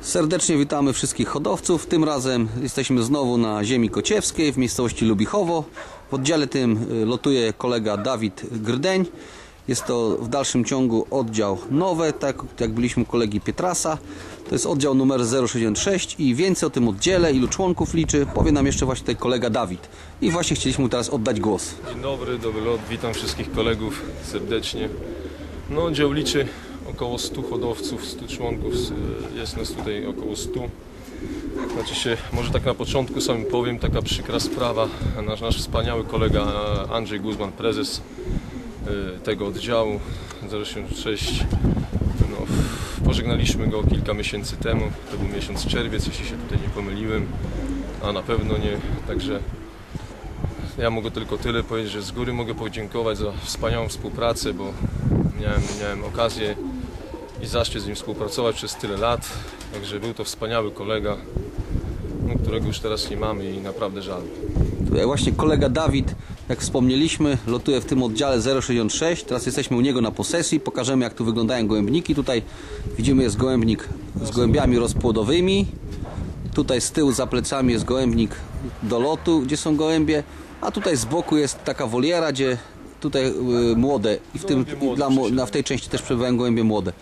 Serdecznie witamy wszystkich hodowców. Tym razem jesteśmy znowu na ziemi kociewskiej w miejscowości Lubichowo. W oddziale tym y, lotuje kolega Dawid Grdeń. Jest to w dalszym ciągu oddział nowe, tak jak byliśmy kolegi Pietrasa. To jest oddział numer 066 i więcej o tym oddziale, ilu członków liczy, powie nam jeszcze właśnie tutaj kolega Dawid. I właśnie chcieliśmy mu teraz oddać głos. Dzień dobry, dobry lot, witam wszystkich kolegów serdecznie. No, oddział liczy około 100 hodowców, 100 członków, jest nas tutaj około 100. Znaczy się, może tak na początku samym powiem, taka przykra sprawa. Nasz, nasz wspaniały kolega Andrzej Guzman, prezes e, tego oddziału 076, no, pożegnaliśmy go kilka miesięcy temu, to był miesiąc czerwiec, jeśli się tutaj nie pomyliłem, a na pewno nie, także ja mogę tylko tyle powiedzieć, że z góry mogę podziękować za wspaniałą współpracę, bo miałem, miałem okazję i zaszczyt z nim współpracować przez tyle lat. Także był to wspaniały kolega, no, którego już teraz nie mamy i naprawdę żal. Tutaj właśnie kolega Dawid, jak wspomnieliśmy, lotuje w tym oddziale 066. Teraz jesteśmy u niego na posesji. Pokażemy jak tu wyglądają gołębniki. Tutaj widzimy jest gołębnik z gołębiami rozpłodowymi. Tutaj z tyłu za plecami jest gołębnik do lotu, gdzie są gołębie. A tutaj z boku jest taka woliera, gdzie tutaj y, młode i w, tym, i dla, na, w tej części też przebywają gołębie młode.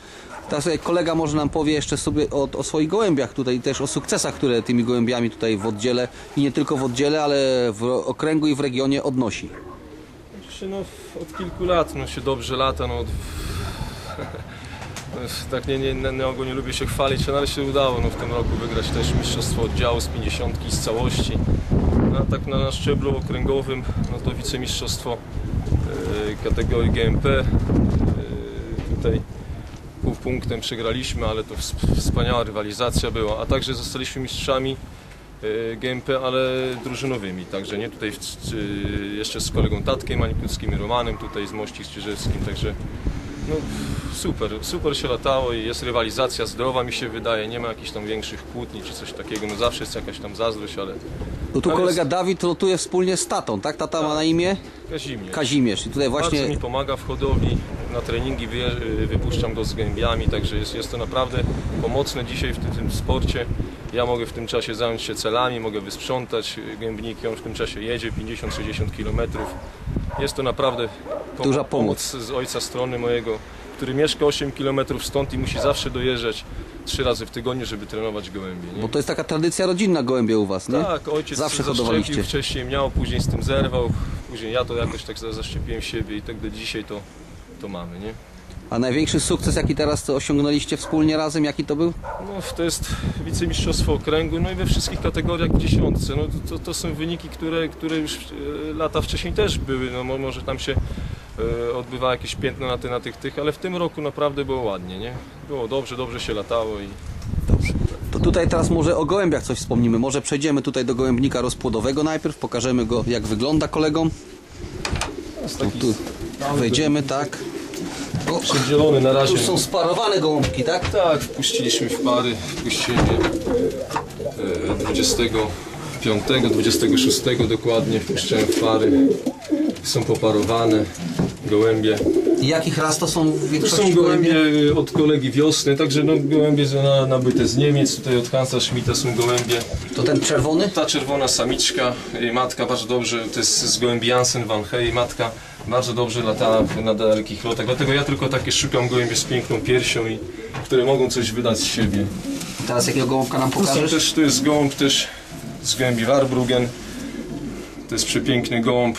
Teraz kolega może nam powie jeszcze sobie o, o swoich gołębiach tutaj też o sukcesach, które tymi gołębiami tutaj w oddziele i nie tylko w oddziele, ale w okręgu i w regionie odnosi. Się, no, od kilku lat no, się dobrze lata. No, tak nie, nie, nie, nie lubię się chwalić, no, ale się udało no, w tym roku wygrać też mistrzostwo oddziału z 50 z całości. No, a tak na, na szczeblu okręgowym no, to wicemistrzostwo e, kategorii GMP. E, tutaj pół punktem przegraliśmy, ale to ws- wspaniała rywalizacja była. A także zostaliśmy mistrzami e, GMP, ale drużynowymi. Także nie tutaj jeszcze z kolegą Tatkiem Manikuckim i Romanem, tutaj z Mości Strzyżewskim. Także no, super, super się latało i jest rywalizacja zdrowa mi się wydaje. Nie ma jakichś tam większych kłótni czy coś takiego. No zawsze jest jakaś tam zazdrość, ale No tu kolega jest- Dawid lotuje wspólnie z tatą, tak? Tata ma na imię Kazimierz. Kazimierz i tutaj Bardzo właśnie mi pomaga w hodowli, na treningi wyje- wypuszczam go z gębiami, także jest, jest to naprawdę pomocne dzisiaj w tym, tym sporcie. Ja mogę w tym czasie zająć się celami, mogę wysprzątać gębniki, on w tym czasie jedzie 50-60 km. Jest to naprawdę pomo- Duża pomoc. z ojca strony mojego, który mieszka 8 km stąd i musi zawsze dojeżdżać trzy razy w tygodniu, żeby trenować gołębie. Nie? Bo to jest taka tradycja rodzinna gołębie u was, nie? Tak, ojciec Zawsze zaszczepił, hodowaliście. wcześniej miał, później z tym zerwał, później ja to jakoś tak za- zaszczepiłem siebie i tak do dzisiaj to, to mamy, nie? A największy sukces jaki teraz osiągnęliście wspólnie razem, jaki to był? No, to jest wicemistrzostwo okręgu, no i we wszystkich kategoriach w dziesiątce. No, to- to, są wyniki, które, które już e, lata wcześniej też były. No, mo- może tam się e, odbywa jakieś piętno na, ty, na tych, tych, ale w tym roku naprawdę było ładnie, nie? Było dobrze, dobrze się latało i To tutaj teraz może o gołębiach coś wspomnimy. Może przejdziemy tutaj do gołębnika rozpłodowego najpierw, pokażemy go jak wygląda kolegom. jest Tu, taki tu wejdziemy, tak. O, przedzielony na razie. tu są sparowane gołąbki, tak? Tak, wpuściliśmy w pary, wpuściliśmy e, 25, 26 dokładnie, wpuszczałem w pary. Są poparowane gołębie. I jakich ras to są w To są gołębie e, od kolegi Wiosny, także no, gołębie na, nabyte z Niemiec, tutaj od Hansa Schmidta są gołębie. To ten czerwony? Ta czerwona samiczka, jej matka bardzo dobrze, to jest z gołębi Jansen Van Hey, matka bardzo dobrze latała na dalekich lotach, dlatego ja tylko takie szukam gołębie z piękną piersią i które mogą coś wydać z siebie. Teraz jakiego gołąbka nam Tu, pokażesz? też, tu jest gołąb też z gołębi Warbruggen. To jest przepiękny gołąb.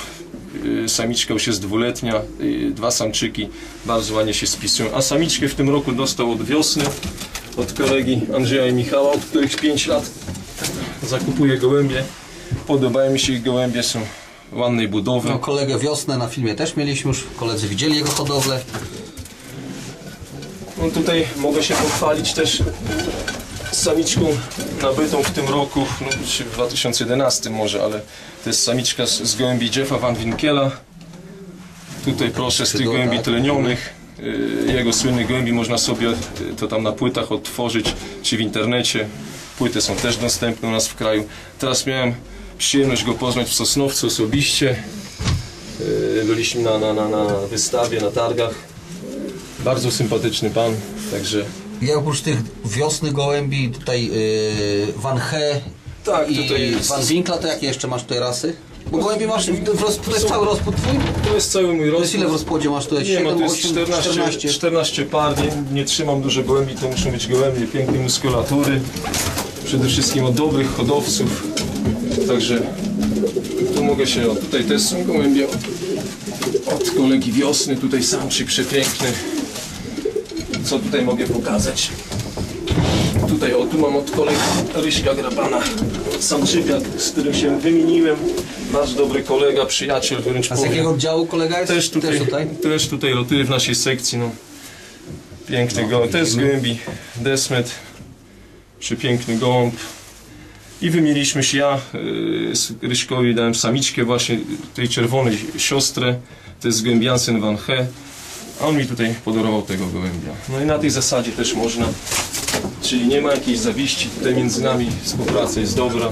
Yy, Samiczka już jest dwuletnia, yy, dwa samczyki bardzo ładnie się spisują. A samiczkę w tym roku dostał od wiosny, od kolegi Andrzeja i Michała, od których 5 lat zakupuję gołębie. Podobają mi się ich gołębie, są ładnej budowy. No, kolegę Wiosnę na filmie też mieliśmy już, koledzy widzieli jego hodowlę. No tutaj mogę się pochwalić też samiczką nabytą w tym roku, no, czy w 2011 może, ale to jest samiczka z, z gołębi Jeffa Van Winkela. Tutaj proszę z tych gołębi tak. tlenionych. y, Jego słynnych gołębi można sobie y, to tam na płytach odtworzyć, czy w internecie. Płyty są też dostępne u nas w kraju. Teraz miałem przyjemność go poznać w Sosnowcu osobiście. Y, Byliśmy na, na, na, na wystawie, na targach. Bardzo sympatyczny pan, także Ja oprócz tych wiosny gołębi, tutaj yy, Van He Tak, i tutaj jest- Van Winkla, to jakie jeszcze masz tutaj rasy? Bo gołębi masz, to jest cały rozpód twój? To jest cały mój To jest ile w rozpłodzie masz tutaj? Nie, no 7, to jest 8, 14, 14. 14 par, nie, nie trzymam dużo gołębi, to muszą być gołębie pięknej muskulatury. Przede wszystkim od dobrych hodowców. Także tu mogę się, o, tutaj też są gołębie od, kolegi Wiosny, tutaj samczyk przepiękny. Co tutaj mogę pokazać? Tutaj, o tu mam od kolegi Ryśka Grabana samczyka, z którym się wymieniłem. Nasz dobry kolega, przyjaciel, wręcz A z powiem. jakiego oddziału kolega jest? Też tutaj, Też tutaj? też tutaj lotuje w naszej sekcji. No. Piękny gołąb. To jest gołębi Desmet. Przepiękny gołąb. I wymieniliśmy się ja z Ryśkowi dałem samiczkę właśnie tej czerwonej siostrę. To jest gołębi Jansen van He. A on mi tutaj podarował tego gołębia. No i na tej zasadzie też można. Czyli nie ma jakiejś zawiści. Tutaj między nami współpraca jest dobra.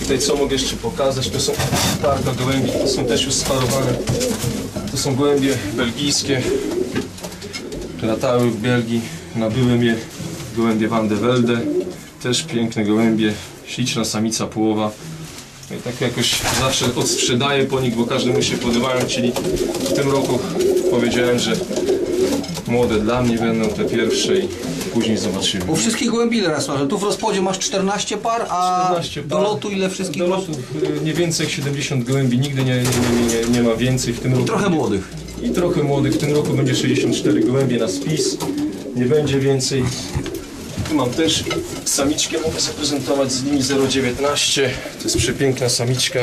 Tutaj co mogę jeszcze pokazać, to są parka gołębi, to są też już sparowane. To są gołębie belgijskie. Latały w Belgii, nabyłem je. Gołębie Van de Velde. Też piękne gołębie, śliczna samica połowa. No i tak jakoś zawsze odsprzedaję po nich, bo każdemu się podobają, czyli w tym roku powiedziałem, że młode dla mnie będą te pierwsze i później zobaczymy. U wszystkich gołębi ile raz masz? Tu w rozpodzie masz 14 par, a 14 do par. lotu ile wszystkich Do lotów y, nie więcej jak 70 gołębi, nigdy nie, nie, nie, nie, ma więcej w tym roku. Trochę młodych. I trochę młodych. W tym roku będzie 64 gołębie na spis. Nie będzie więcej. Tu mam też samiczkę, mogę zaprezentować z linii 019. To jest przepiękna samiczka.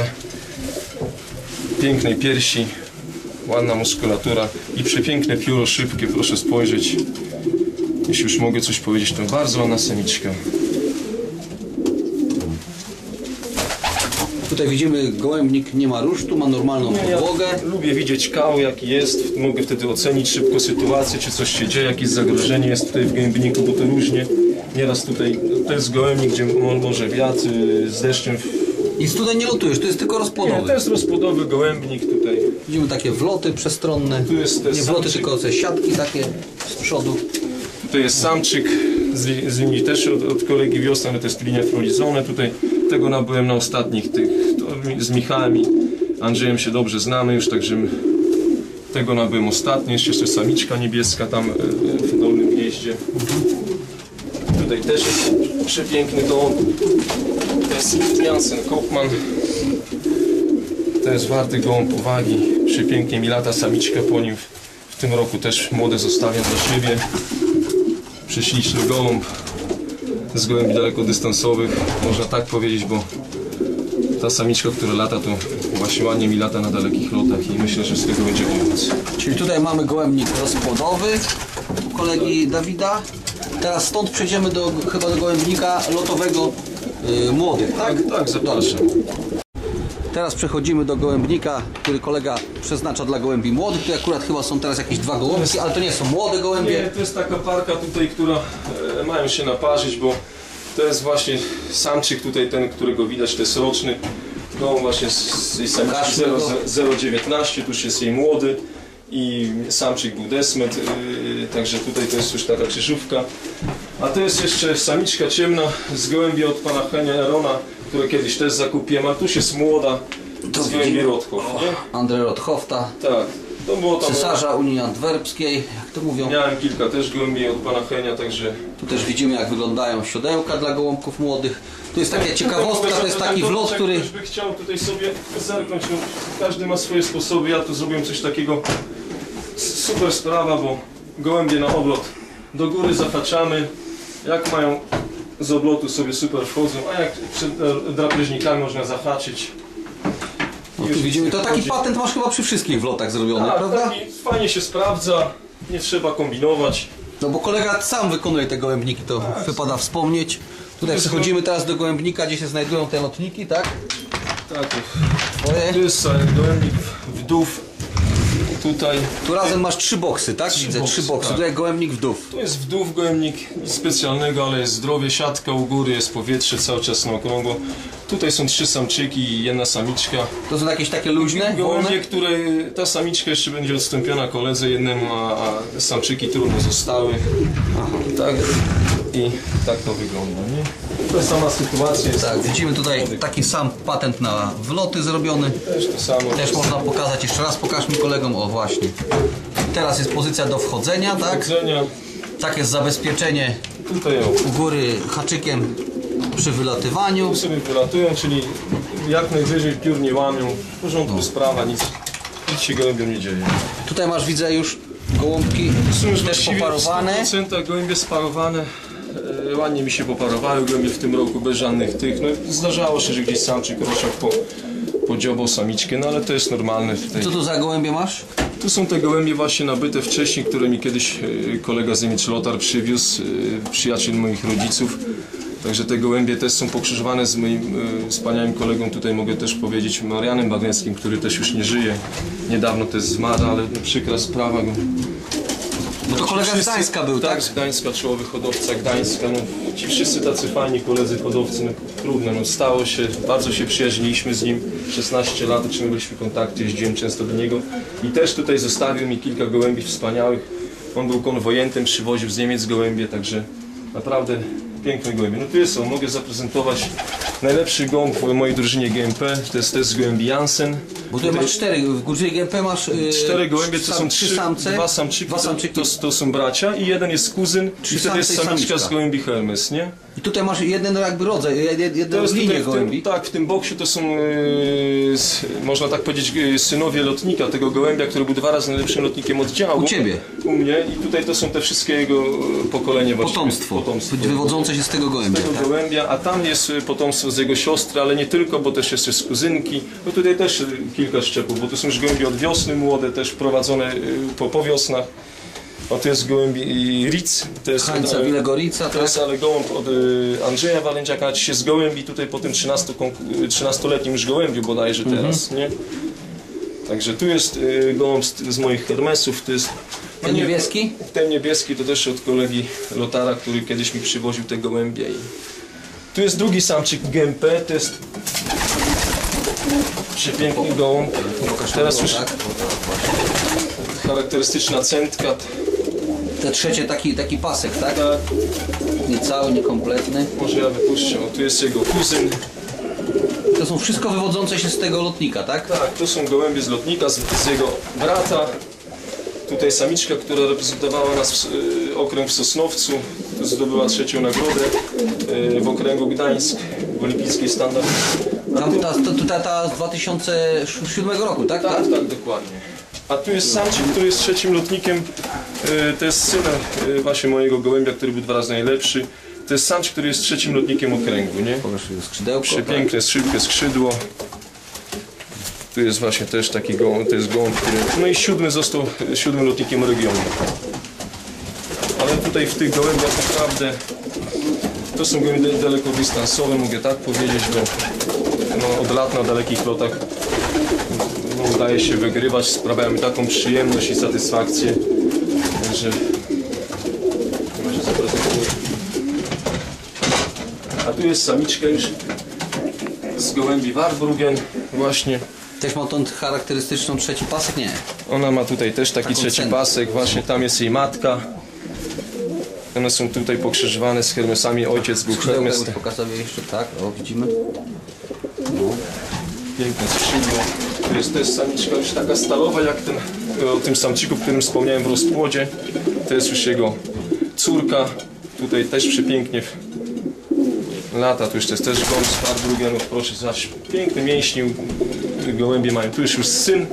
Pięknej piersi, ładna muskulatura i przepiękne pióro szybkie, proszę spojrzeć. Jeśli już mogę coś powiedzieć, to bardzo ładna samiczka. Tutaj widzimy gołębnik nie ma rusztu, ma normalną podłogę. Ja lubię widzieć kał, jaki jest. Mogę wtedy ocenić szybko sytuację, czy coś się dzieje, jakieś zagrożenie jest tutaj w gołębniku, bo to różnie. Nieraz tutaj, to jest gołębnik, gdzie mo- może wiatr y, z deszczem. I tutaj nie lotujesz, to jest tylko Nie, rozpłodowy. to jest rozpłodowy gołębnik tutaj. Widzimy takie wloty przestronne. Tu jest nie wloty, tylko te siatki takie z przodu. Tutaj jest samczyk z, z linii też od, od kolegi Wiosny, ale to jest linia frolizone. Tutaj tego nabyłem na ostatnich tych, z Michałem i Andrzejem się dobrze znamy już, także tego nabyłem ostatnio. Jest jeszcze samiczka niebieska tam e, w dolnym gnieździe. Tutaj też jest przepiękny dom. To jest Jansen Kopman. To jest warty gołąb uwagi. Przepięknie mi lata samiczka po nim. W tym roku też młode zostawiam dla siebie. Prześliczny gołąb z gołębi dalekodystansowych, można tak powiedzieć, bo ta samiczka, która lata, to właśnie ładnie mi lata na dalekich lotach i myślę, że z tego będzie wyjąc. Czyli tutaj mamy gołębnik rozpłodowy kolegi Dawida. Teraz stąd przejdziemy do, chyba do gołębnika lotowego y, młodych, tak? tak, zapraszam. Teraz przechodzimy do gołębnika, który kolega przeznacza dla gołębi młodych. Tu akurat chyba są teraz jakieś dwa gołąbki, ale to nie są młode Nie, gołębie. to jest taka parka tutaj, która e, mają się naparzyć, bo to jest właśnie samczyk tutaj, ten, którego widać, to jest roczny. No właśnie z, z go. 0, 0,19, tu już jest jej młody i samczyk był desmet, yy, także tutaj to jest już taka krzyżówka. A to jest jeszcze samiczka ciemna z gołębi od pana Henia które kiedyś też zakupiłem, a tu jest młoda To z gołębi nie? Andrzej Tak, to było tam... cesarza Unii Antwerpskiej, jak to mówią. Miałem kilka też gołębi od pana Henia, także... Tu też widzimy jak wyglądają siodełka dla gołąbków młodych. Tu jest taka ciekawostka, to jest taki wlot, który... Ktoś by chciał tutaj sobie zerknąć, no, każdy ma swoje sposoby, ja tu zrobiłem coś takiego, super sprawa, bo gołębie na oblot do góry zahaczamy, jak mają z oblotu sobie super wchodzą, a jak przed drapieżnikami można zahaczyć. No, tu widzimy, to taki patent masz chyba przy wszystkich wlotach zrobiony, Tak, prawda? taki fajnie się sprawdza, nie trzeba kombinować. No bo kolega sam wykonuje te gołębniki, to wypada wspomnieć. Tutaj przechodzimy teraz do gołębnika, gdzie się znajdują te lotniki, tak? Tak, tu jest e, gołębnik wdów, tutaj Tu razem masz trzy boksy, tak? Trzy Widzę, boksy, trzy boksy. tak. Tutaj gołębnik wdów. To jest wdów gołębnik, nic specjalnego, ale jest zdrowie, siatka u góry, jest powietrze cały czas na okrągło. Tutaj są trzy samczyki i jedna samiczka. To są jakieś takie luźne, wolne? Gołębie, które ta samiczka jeszcze będzie odstąpiona koledze jednemu, a, a samczyki trudno zostały. Tak, I tak to wygląda, nie? To sama sytuacja jest. Tak, widzimy tutaj taki sam patent na wloty zrobiony. Też to samo. Też można pokazać, jeszcze raz pokażmy kolegom, o właśnie. Teraz jest pozycja do wchodzenia, tak? Jedzenia. Tak jest zabezpieczenie Tutaj o, u góry haczykiem przy wylatywaniu. sobie wylatują, czyli jak najwyżej piór nie łamią. W porządku sprawa, nic, nic się gołębiom nie dzieje. Tutaj masz, widzę już gołąbki Są już też właściwie poparowane. w 100% gołębie sparowane. E, Ładnie mi się poparowały gołębie w tym roku bez żadnych tych. No, zdarzało się, że gdzieś samczyk roczak po, podziobał samiczkę, no ale to jest normalne w tej Co tu za gołębie masz? Tu są te gołębie właśnie nabyte wcześniej, które mi kiedyś e, kolega z Niemiec Lotar przywiózł, e, przyjaciel moich rodziców. Także te gołębie też są pokrzyżowane z moim e, wspaniałym kolegą, tutaj mogę też powiedzieć, Marianem Bagnieckim, który też już nie żyje. Niedawno też zmarł, ale no, przykra sprawa. Go. Bo to kolega z Gdańska był, tak? z Gdańska, czołowy hodowca Gdańska. No, ci wszyscy tacy fajni koledzy hodowcy, no trudno, no stało się, bardzo się przyjaźniliśmy z nim. 16 lat utrzymywaliśmy kontakty, jeździłem często do niego. I też tutaj zostawił mi kilka gołębi wspaniałych. On był konwojentem, przywoził z Niemiec gołębie, także naprawdę piękne gołębie. No tu jest on, mogę zaprezentować najlepszy gołąb w mojej drużynie GMP, to jest też z gołębi Jansen. Bo tutaj masz cztery, w górze GMP masz yy, Cztery gołębie to są trzy trzy, samce, dwa samczyki, dwa samczyki. To, to, to są bracia i jeden jest kuzyn Trzy i wtedy jest samiczka z gołębi Hermes, nie? I tutaj masz jeden jakby rodzaj, jedną jest linię gołębi. tym, tak, w tym boksie to są, s- można tak powiedzieć, e, synowie lotnika, tego gołębia, który był dwa razy najlepszym lotnikiem oddziału. U ciebie. U mnie i tutaj to są te wszystkie jego e, pokolenie właściwie. Potomstwo, potomstwo. wywodzące się z tego gołębia. tego Tak? gołębia, a tam jest e, potomstwo z jego siostry, ale nie tylko, bo też jeszcze z kuzynki. No tutaj też kilka szczepów, bo to są już gołębie od wiosny młode, też prowadzone e, po, po wiosnach. O, to jest gołębi Ritz, to jest Hańca Wilegorica, to tak? jest ale gołąb od y, Andrzeja Walędziaka, się z gołębi tutaj po tym 13, konku- y, 13-letnim już gołębiu bodajże teraz, nie? Także tu jest y, gołąb z, z moich Hermesów, to jest... no Ten nie- niebieski? Ten niebieski to też od kolegi Lotara, który kiedyś mi przywoził te gołębie i... Tu jest drugi samczyk GMP, to jest przepiękny gołąb. Teraz już Tak? charakterystyczna centka. Te trzecie taki, taki pasek, tak? Ta, Niecały, niekompletny. może ja wypuszczę, o, tu jest jego kuzyn. To są wszystko wywodzące się z tego lotnika, tak? Tak, to są gołębie z lotnika, z, z jego brata. Tutaj samiczka, która reprezentowała nas w, y, okręg w Sosnowcu, zdobyła trzecią nagrodę y, w okręgu Gdańsk w olimpijskiej standard. A Tam, ta, ta, ta, ta z 2007 roku, tak? tak, tak, dokładnie. A tu jest samczyk, który jest trzecim lotnikiem. y, To jest synem y, właśnie mojego gołębia, który był dwa razy najlepszy. To jest samczyk, który jest trzecim lotnikiem okręgu, nie? Pokaż skrzydełko. Tak? Przepiękne skrzydłe, skrzydło. Tu jest właśnie też taki gołąb, to jest gołąb, który... No i siódmy został e, siódmym lotnikiem regionu. Ale tutaj w tych gołębiach naprawdę... To są gołębie dalekodystansowe, mogę tak powiedzieć, bo od lat na dalekich lotach no, udaje się wygrywać, sprawiają mi taką przyjemność i satysfakcję, że... A tu jest samiczka już z gołębi Warbruggen właśnie. Też ma tą charakterystyczną trzeci pasek? Nie. Ona ma tutaj też taki Taką trzeci cenę. pasek, właśnie tam jest jej matka. One są tutaj pokrzyżowane z Hermesami, ojciec był Hermes. pokazał jeszcze, tak? O, widzimy. Piękne skrzydło. Tu jest też samiczka już taka stalowa jak ten, o tym samczyku, o którym wspomniałem w rozpłodzie. To jest już jego córka. Tutaj też przepięknie lata. Tu jeszcze jest też gołąb z Farbrugenów. Proszę zobaczyć, piękny mięśni gołębie mają. Tu już już syn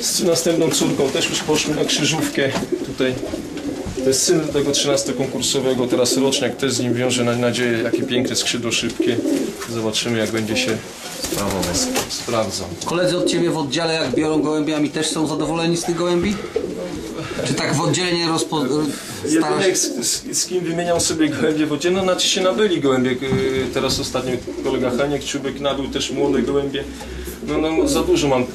z następną córką. Też już poszły na krzyżówkę. Tutaj to jest syn tego 13 konkursowego, teraz roczniak też z nim wiąże na nadzieję, jakie piękne skrzydło szybkie. Zobaczymy jak będzie się sprawował. Sprawdzam. Koledzy od Ciebie w oddziale, jak biorą gołębiami, też są zadowoleni z tych gołębi? Czy tak w oddziale nie rozpo... starasz Jedynek z, z, z kim wymieniał sobie gołębie w wodzie, no znaczy się nabyli gołębie. Yy, Teraz ostatnio kolega Heniek Czubek nabył też młode gołębie. No, no za dużo mam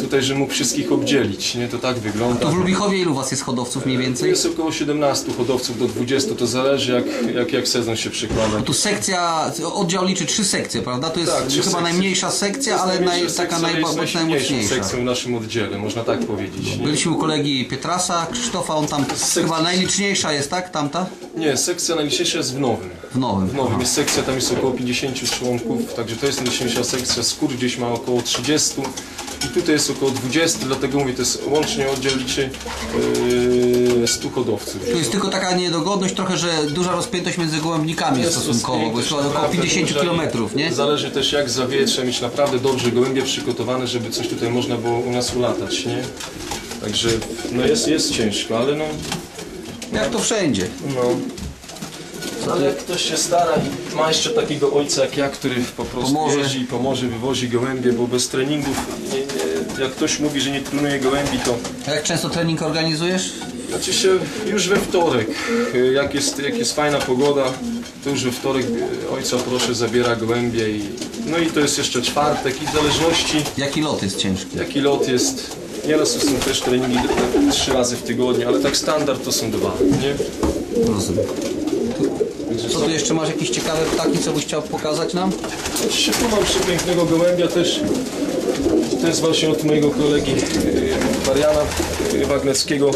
tutaj, że mógł wszystkich obdzielić, nie? To tak wygląda. To w Lubichowie ilu was jest hodowców mniej więcej? Jest około 17 hodowców do 20, to zależy jak, jak, jak sezon się przekłada. Tu sekcja, oddział liczy trzy sekcje, prawda? To jest Tak, chyba sekcje. najmniejsza sekcja, ale naj, taka najba, jest najmocniejsza. sekcją w naszym oddziale, można tak powiedzieć. Nie? Byliśmy u kolegi Pietrasa, Krzysztofa, on tam Sekcja- chyba najliczniejsza jest, tak? Tamta? Nie, sekcja najliczniejsza jest w Nowym. W Nowym. W Nowym jest sekcja, tam jest około 50 członków, także to jest najliczniejsza sekcja. Skór gdzieś ma około 30 i tutaj jest około 20, dlatego mówię, to jest łącznie oddział liczy yy, 100 hodowców. Tu jest tylko taka niedogodność trochę, że duża rozpiętość między gołębnikami jest stosunkowo, bo jest około naprawdę 50 duża i km, nie? Zależy też jak za wietrze mieć naprawdę dobrze gołębie przygotowane, żeby coś tutaj można było u nas ulatać, nie? Także no jest, jest ciężko, ale no, Jak to wszędzie. no. Ale jak ktoś się stara i ma jeszcze takiego ojca jak ja, który po prostu Pomoże. jeździ i pomoże, wywozi gołębie, bo bez treningów, nie, nie, jak ktoś mówi, że nie trenuje gołębi, to A jak często trening organizujesz? Znaczy się już we wtorek, jak jest, jak jest fajna pogoda, to już we wtorek y, ojca proszę zabiera gołębie i no i to jest jeszcze czwartek i w zależności Jaki lot jest ciężki? jaki lot jest, nieraz to są też treningi trzy razy w tygodniu, ale tak standard to są dwa, nie? Rozumiem. Co tu jeszcze masz jakieś ciekawe ptaki, co byś chciał pokazać nam? Oczywiście tu mam przepięknego gołębia też, to jest właśnie od mojego kolegi y, Mariana y, Wagneckiego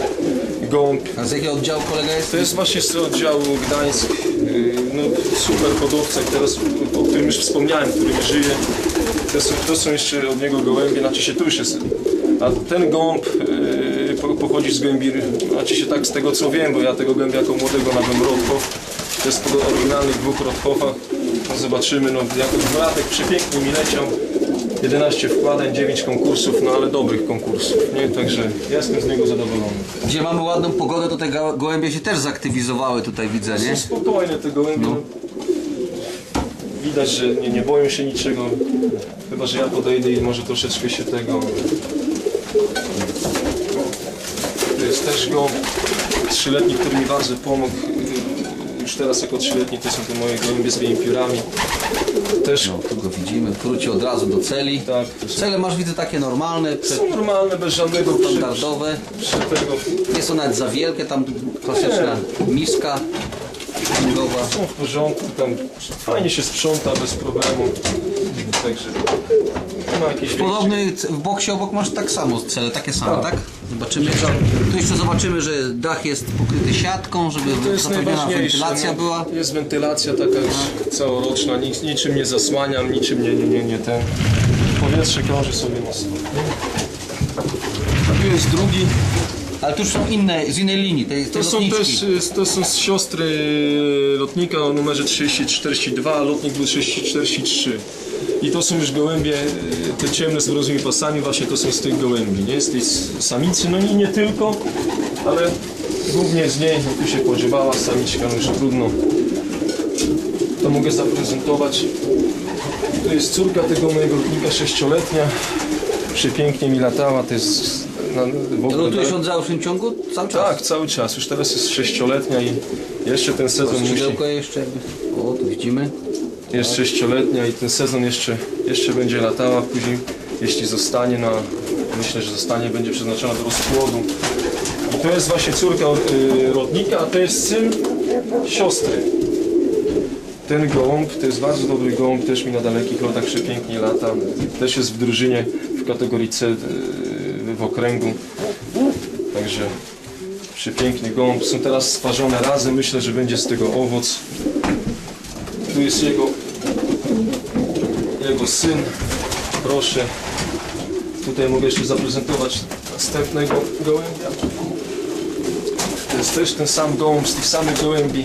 gołąb A z jakiego oddziału kolega jest? To jest właśnie z oddziału Gdańsk, yy, no, super hodowca, teraz, o którym już wspomniałem, który żyje. To są, to są jeszcze od niego gołębie, znaczy się tu już jest. A ten gołąb po- pochodzi z gołębi, znaczy się tak z tego co wiem, bo ja tego gołębia jako młodego nabyłem Rothoff. Jest po oryginalnych dwóch Rothoffach. No zobaczymy, no jako dwulatek przepięknie mi leciał. 11 wkładań, 9 konkursów, no ale dobrych konkursów, nie? Także ja jestem z niego zadowolony. Gdzie mamy ładną pogodę, to te ga- gołębie się też zaktywizowały tutaj, widzę, nie? Są spokojne te gołębie. No. Widać, że nie, nie boją się niczego. Chyba, że ja podejdę i może troszeczkę się tego... To jest też gołąb trzyletni, który mi bardzo pomógł. Już teraz jako trzyletni to są te moje gołębie z białymi piórami. Też No, tu go widzimy, wróci od razu do celi. tak, Cele masz, widzę, takie normalne, przed- są normalne, bez żadnego przy, standardowe. przy tego. Nie są nawet za wielkie, tam klasyczna miska śnigowa. Są w porządku, tam fajnie się sprząta bez problemu. Także nie ma Podobny w boksie obok masz tak samo cele, takie same, tak? Tak. Zobaczymy. Tu jeszcze zobaczymy, że dach jest pokryty siatką, żeby To jest zapewniona wentylacja no. była. Jest wentylacja taka już całoroczna, nic, niczym nie zasłaniam, niczym nie, nie, nie, nie ten. Powietrze krąży sobie na sobie. A tu jest drugi. Ale tu już są inne, z innej linii, tej, tej To są lotniczki. też y, to są z siostry lotnika o numerze 3042, a lotnik był 3043. I to są już gołębie, y, te ciemne z pasami, właśnie to są z tych gołębi, nie? Z tej samicy, no i nie tylko, ale głównie z niej, no tu się pogrzebała samiczka, no już trudno. To mogę zaprezentować. To jest córka tego mojego lotnika sześcioletnia. Przepięknie mi latała, to jest na, w ogóle... Od dalszym ciągu cały czas? Tak, cały czas. Już teraz jest sześcioletnia i jeszcze ten sezon musi... Jeszcze. O, tu widzimy. Jest sześcioletnia i ten sezon jeszcze, jeszcze będzie latała. Później, jeśli zostanie na... Myślę, że zostanie, będzie przeznaczona do rozpłodu. I to jest właśnie córka y, rodnika, a to jest syn siostry. Ten gołąb, to jest bardzo dobry gołąb, też mi na dalekich lotach przepięknie lata. Też jest w drużynie w kategorii C y, w okręgu. Także przepiękny gołąb. Są teraz stwarzone razem. Myślę, że będzie z tego owoc. Tu jest jego, jego syn. Proszę. Tutaj mogę jeszcze zaprezentować następnego gołębia. To jest też ten sam gołąb z tych samych gołębi.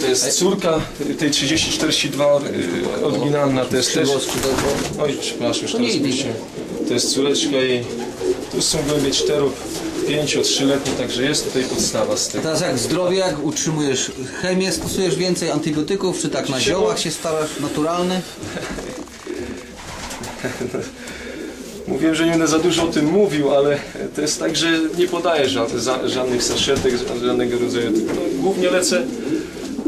To jest córka tej 3042 y, oryginalna. To jest też... Oj, przepraszam, już teraz. To jest córeczka jej. Tu są gołębie 4, pięcio, trzyletni, także jest tutaj podstawa z tego. Teraz jak zdrowie, jak utrzymujesz chemię, stosujesz więcej antybiotyków, czy tak na ziołach się starasz, naturalny? Mówiłem, że nie będę za dużo o tym mówił, ale to jest tak, że nie podaję żadnych saszetek, żadnego rodzaju. No, głównie lecę,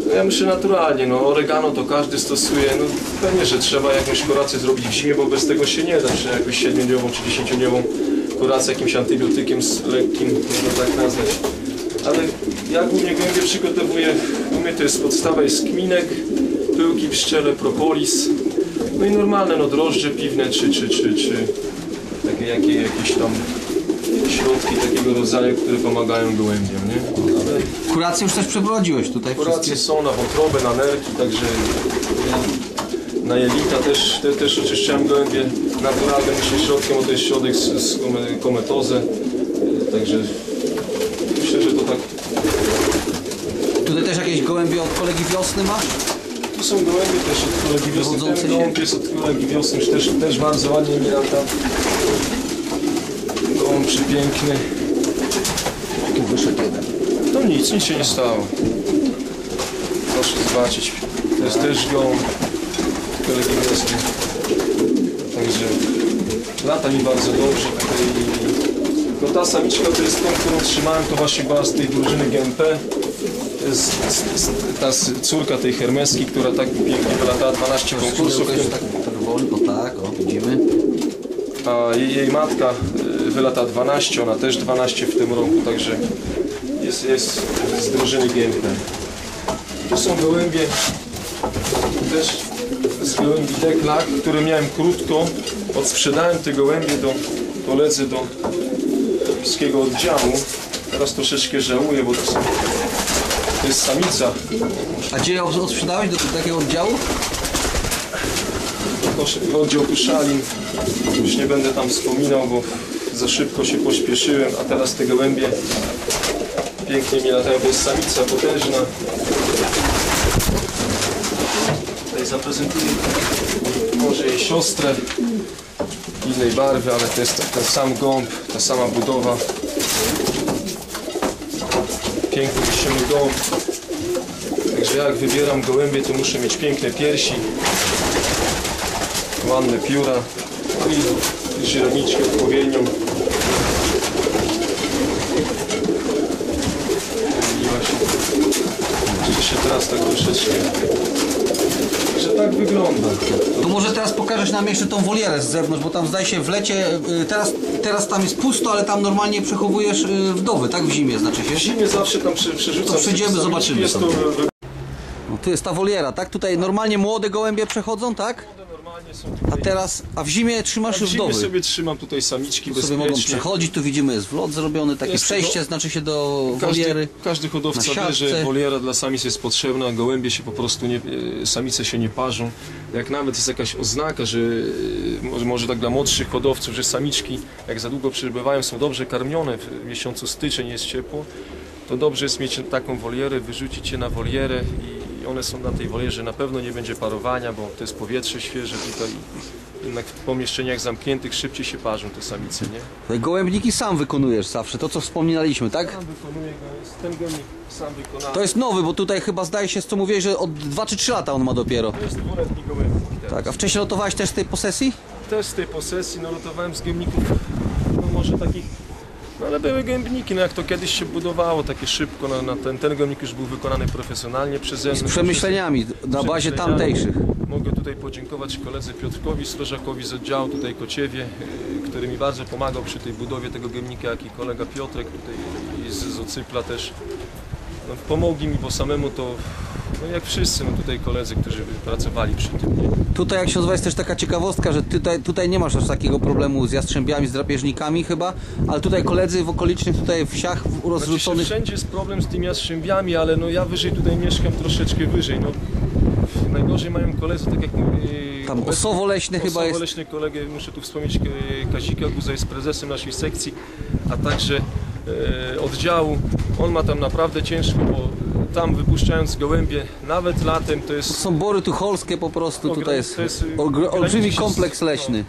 no, ja myślę naturalnie, no oregano to każdy stosuje, no pewnie, że trzeba jakąś kurację zrobić w zimie, bo bez tego się nie da, czy jakąś 7-dniową czy 10-dniową eksploracja jakimś antybiotykiem z lekkim, można tak nazwać. Ale ja głównie głębie przygotowuję, u mnie to jest podstawa, jest kminek, pyłki pszczele, propolis, no i normalne no drożdże piwne, czy, czy, czy, czy takie jakie, jakieś tam środki takiego rodzaju, które pomagają gołębiom, nie? Ale Kuracje już też przeprowadziłeś tutaj kuracje wszystkie. są na wątrobę, na nerki, także na jelita też, te, też oczyszczałem gołębie naturalnym środkiem, bo to jest środek z, z kome- kometozę. Także myślę, że to tak. Tutaj też jakieś gołębie od kolegi wiosny masz? Tu są gołębie też od kolegi wiosny. Wywodzące Ten gołąb jest od kolegi wiosny, też, też bardzo ładnie mi lata. Gołąb przepiękny. Tu wyszedł jeden. To nic, nic się nie stało. Proszę zobaczyć. To jest też gołąb kolegi wiosny. Także lata mi bardzo dobrze. No ta samiczka to jest tą, którą trzymałem, to właśnie była z tej drużyny GMP. To jest ta córka tej Hermeski, która tak pięknie wylatała 12 konkursów. Tak, tak woli, o tak, o widzimy. A jej, jej matka y, wylata 12, ona też 12 w tym roku, także jest, jest z drużyny GMP. Tu są gołębie też z gołębi Deklak, które miałem krótko. Odsprzedałem te gołębie do koledzy do polskiego oddziału. Teraz troszeczkę żałuję, bo to, są, to jest samica. A gdzie ją odsprzedałeś do takiego oddziału? W oddział Kuszalin. Już nie będę tam wspominał, bo za szybko się pośpieszyłem, a teraz te gołębie pięknie mi latają. To jest samica potężna. Tutaj zaprezentuję może jej siostrę innej barwy, ale to jest ten- sam gąb, ta sama budowa. Piękny wisienny gąb. Także jak wybieram gołębie, to muszę mieć piękne piersi, ładne pióra i źreniczkę odpowiednią. Wybiła się. Jeszcze teraz tak troszeczkę. Tak wygląda. To może teraz pokażesz nam jeszcze tą wolierę z zewnątrz, bo tam zdaje się w lecie, y, teraz, teraz tam jest pusto, ale tam normalnie przechowujesz y, wdowy, tak? W zimie znaczy W się. zimie zawsze tam przerzucam. To przejdziemy, samiczki. zobaczymy Jest to No, tu jest ta woliera, tak? Tutaj normalnie młode gołębie przechodzą, tak? Normalnie są A tutaj. teraz, a w zimie trzymasz W już zimie wdowy. sobie trzymam tutaj samiczki Tu sobie mogą przechodzić, tu widzimy jest wlot zrobiony, takie Jest przejście znaczy się do Każdy, woliery. każdy hodowca wie, siatce. że woliera dla samic jest potrzebna, gołębie się po prostu nie, e, samice się nie parzą. Jak nawet jest jakaś oznaka, że e, może, może tak dla młodszych hodowców, że samiczki jak za długo przebywają są dobrze karmione w miesiącu styczeń jest ciepło, to dobrze jest mieć taką wolierę, wyrzucić je na wolierę i one są na tej wolierze, na pewno nie będzie parowania, bo to jest powietrze świeże tutaj. Jednak w pomieszczeniach zamkniętych szybciej się parzą te samice, nie? Te Gołębniki sam wykonujesz zawsze, to co wspominaliśmy, tak? Sam wykonuję go, ten gołębnik sam wykonany. To jest nowy, bo tutaj chyba zdaje się, z co mówiłeś, że od 2 czy 3 lata on ma dopiero. To jest dwuletni gołębnik teraz. Tak, a wcześniej lotowałeś też z tej posesji? Też z tej posesji no, lotowałem z gębników, no może takich, no ale były gębniki, no jak to kiedyś się budowało takie szybko, no, na ten, ten gębnik już był wykonany profesjonalnie przeze mnie. Z przemyśleniami na bazie tamtejszych. Mogę tutaj podziękować koledze Piotrkowi Strożakowi z oddziału tutaj Kociewie, y, który mi bardzo pomagał przy tej budowie tego gębnika, jak i kolega Piotrek tutaj z, z Ocypla też. No, pomogli mi, bo samemu to, no jak wszyscy, no tutaj koledzy, którzy pracowali przy tym. Nie? Tutaj jak się odzywa jest też taka ciekawostka, że tutaj, tutaj nie masz aż takiego problemu z jastrzębiami, z drapieżnikami chyba, ale tutaj koledzy w okolicznych tutaj wsiach w- Znaczy rozrzuconych wszędzie jest problem z tymi jastrzębiami, ale no ja wyżej tutaj mieszkam troszeczkę wyżej. No, najgorzej mają koledzy, tak jak yy, Tam obecny- Osowo Leśny chyba jest. Leśny kolegę, muszę tu wspomnieć yy, Kazika Guza jest prezesem naszej sekcji, a także yy, oddziału. On ma tam naprawdę ciężko, bo tam wypuszczając gołębie, nawet latem to jest... Są bory tucholskie po prostu, tutaj jest, To jest, y, olbrzymi kompleks leśny.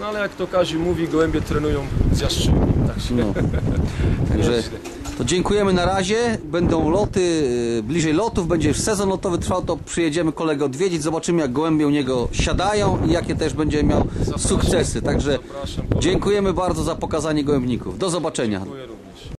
No ale jak to Kaziu mówi, gołębie trenują z jastrzębiem. Tak się No. Także to dziękujemy na razie. Będą loty, y, bliżej lotów, będzie już sezon lotowy trwał, to przyjedziemy kolegę odwiedzić, zobaczymy jak gołębie u niego siadają i jakie też będzie miał Zapraszam. sukcesy. Także Zapraszam. dziękujemy bardzo za pokazanie gołębników. Do zobaczenia.